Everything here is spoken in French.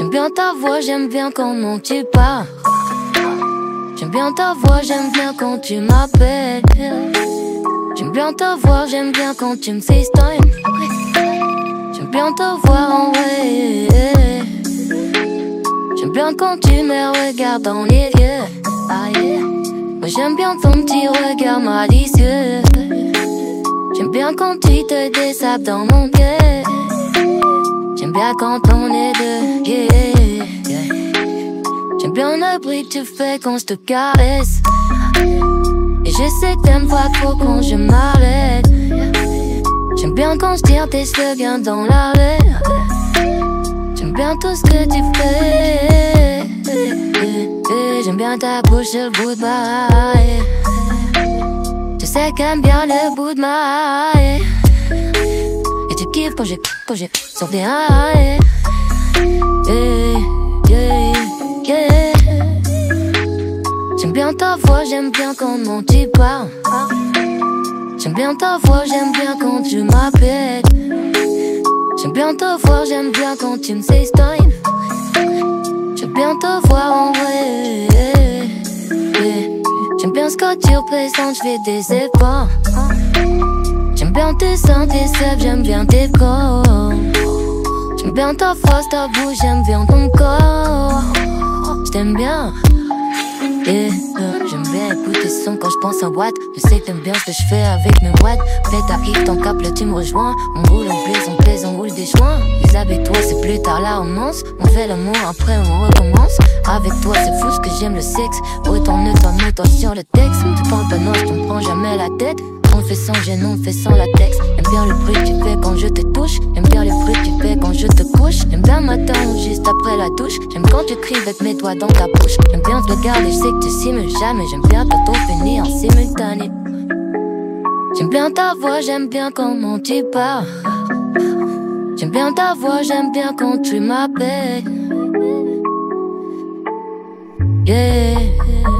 J'aime bien ta voix, j'aime bien comment tu parles. J'aime bien ta voix, j'aime bien quand tu m'appelles. J'aime bien ta voix, j'aime bien quand tu me FaceTime. J'aime bien te voir en vrai. J'aime bien quand tu me regardes dans les yeux. Ah. Moi j'aime bien ton petit regard malicieux. J'aime bien quand tu te désapes dans mon cœur. J'aime bien quand on est deux. J'aime bien le bruit que tu fais quand je te caresse. Et je sais que t'aimes pas trop quand je m'arrête. J'aime bien quand je tire tes slogans dans la. J'aime bien tout ce que tu fais. J'aime bien ta bouche le bout de ma haie. Je sais qu'aime bien le bout de ma haie. Et tu kiffes quand j'ai, quand j'ai sur des haie. Yeah, yeah, yeah. J'aime bien ta voix, j'aime bien comment tu parles. J'aime bien ta voix, j'aime bien quand tu m'appelles. J'aime bien te voir, j'aime bien quand tu me FaceTime. J'aime bien te voir en vrai. J'aime bien ce que tu représentes, je fais des efforts. J'aime bien tes seins, tes sèvres, j'aime bien tes corps. J'aime bien ta face, ta bouche, j'aime bien ton corps. J't'aime bien. J'aime bien écouter son quand je pense en boîte. Je sais que t'aimes bien ce que je fais avec mes boîtes. Fais t'arrives, t'en capes, là tu me rejoins. On roule, on plaise, on on roule des joints. Les avec toi, c'est plus tard la romance. On fait l'amour, après on recommence. Avec toi, c'est fou ce que j'aime le sexe. Retourne-toi, mets-toi sur le texte. Tu parles pas non, je t'en prends jamais la tête. On fait sans gêne, on fait sans latex. J'aime bien le bruit que tu fais quand je te touche. J'aime bien le bruit que tu fais quand je te couche. J'aime bien matin ou juste après la douche. J'aime quand tu cries avec mes doigts dans ta bouche. J'aime bien te regarder, je sais que tu simules jamais. J'aime bien tout finir en simultané. J'aime bien ta voix, j'aime bien comment tu parles. J'aime bien ta voix, j'aime bien quand tu m'appelles. Yeah.